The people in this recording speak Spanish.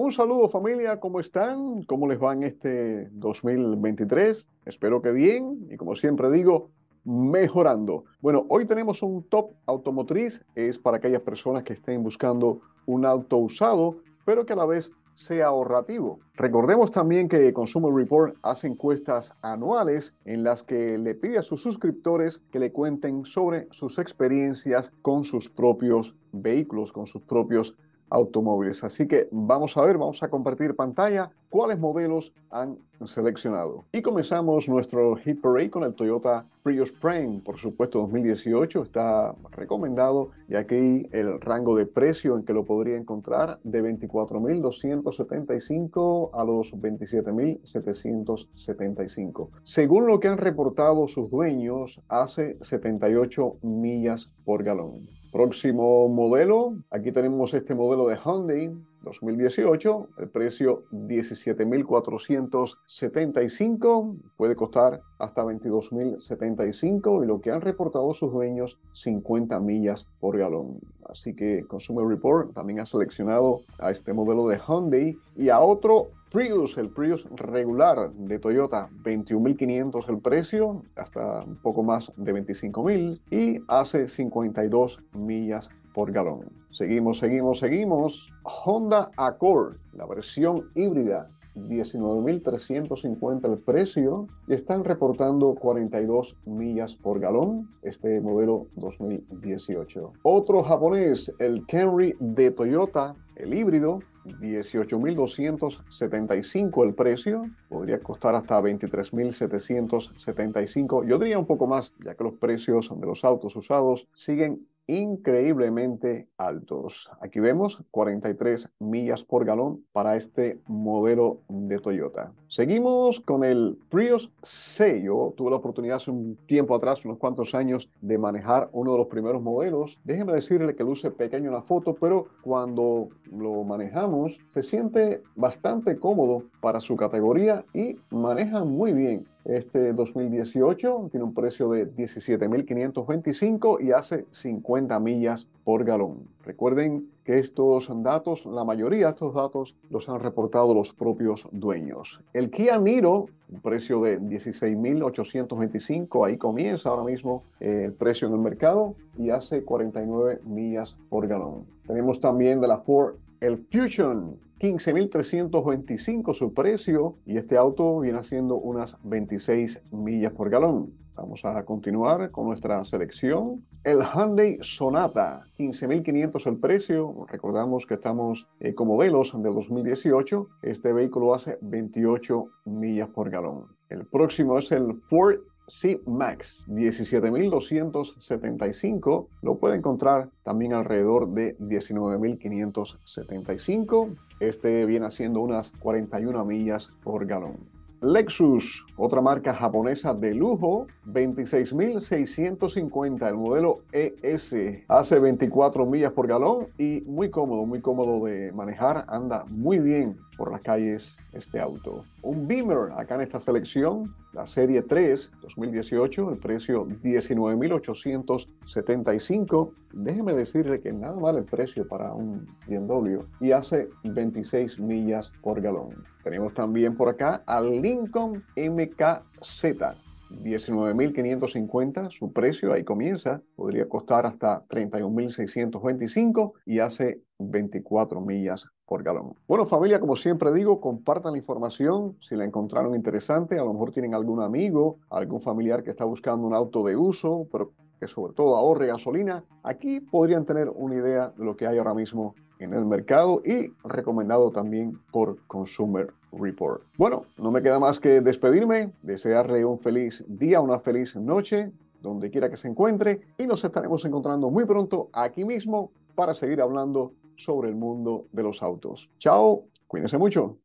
Un saludo familia, ¿cómo están? ¿Cómo les va en este 2023? Espero que bien y como siempre digo, mejorando. Bueno, hoy tenemos un top automotriz, es para aquellas personas que estén buscando un auto usado, pero que a la vez sea ahorrativo. Recordemos también que Consumer Report hace encuestas anuales en las que le pide a sus suscriptores que le cuenten sobre sus experiencias con sus propios vehículos, con sus propios automóviles. Así que vamos a ver, vamos a compartir pantalla cuáles modelos han seleccionado. Y comenzamos nuestro hit parade con el Toyota Prius Prime, por supuesto 2018, está recomendado y aquí el rango de precio en que lo podría encontrar de 24.275 a los 27.775. Según lo que han reportado sus dueños, hace 78 millas por galón. Próximo modelo, aquí tenemos este modelo de Hyundai 2018, el precio 17.475, puede costar hasta 22.075 y lo que han reportado sus dueños 50 millas por galón. Así que Consumer Report también ha seleccionado a este modelo de Hyundai y a otro Prius, el Prius regular de Toyota, 21.500 el precio, hasta un poco más de 25.000 y hace 52 millas por galón. Seguimos, seguimos, seguimos. Honda Accord, la versión híbrida, 19.350 el precio y están reportando 42 millas por galón este modelo 2018. Otro japonés, el Camry de Toyota, el híbrido, 18.275 el precio, podría costar hasta 23.775. Yo diría un poco más, ya que los precios de los autos usados siguen increíblemente altos. Aquí vemos 43 millas por galón para este modelo de Toyota. Seguimos con el Prius C. Yo tuve la oportunidad hace un tiempo atrás, unos cuantos años, de manejar uno de los primeros modelos. Déjenme decirle que luce pequeño en la foto, pero cuando lo manejamos se siente bastante cómodo para su categoría y maneja muy bien. Este 2018 tiene un precio de 17.525 y hace 50 millas por galón. Recuerden que estos datos, la mayoría de estos datos los han reportado los propios dueños. El Kia Niro, un precio de 16.825, ahí comienza ahora mismo eh, el precio en el mercado y hace 49 millas por galón. Tenemos también de la Ford el Fusion 15.325 su precio y este auto viene haciendo unas 26 millas por galón. Vamos a continuar con nuestra selección. El Hyundai Sonata, 15.500 el precio. Recordamos que estamos eh, con modelos del 2018. Este vehículo hace 28 millas por galón. El próximo es el Ford C-Max 17.275 lo puede encontrar también alrededor de 19.575. Este viene haciendo unas 41 millas por galón. Lexus, otra marca japonesa de lujo, 26.650, el modelo ES, hace 24 millas por galón y muy cómodo, muy cómodo de manejar, anda muy bien por las calles este auto. Un Beamer acá en esta selección, la serie 3 2018, el precio 19.875. Déjeme decirle que nada mal el precio para un BMW y hace 26 millas por galón. Tenemos también por acá al Lincoln MKZ 19.550 su precio, ahí comienza, podría costar hasta 31.625 y hace 24 millas por galón. Bueno familia, como siempre digo, compartan la información si la encontraron interesante, a lo mejor tienen algún amigo, algún familiar que está buscando un auto de uso, pero que sobre todo ahorre gasolina, aquí podrían tener una idea de lo que hay ahora mismo en el mercado y recomendado también por Consumer Report. Bueno, no me queda más que despedirme, desearle un feliz día, una feliz noche, donde quiera que se encuentre, y nos estaremos encontrando muy pronto aquí mismo para seguir hablando sobre el mundo de los autos. Chao, cuídense mucho.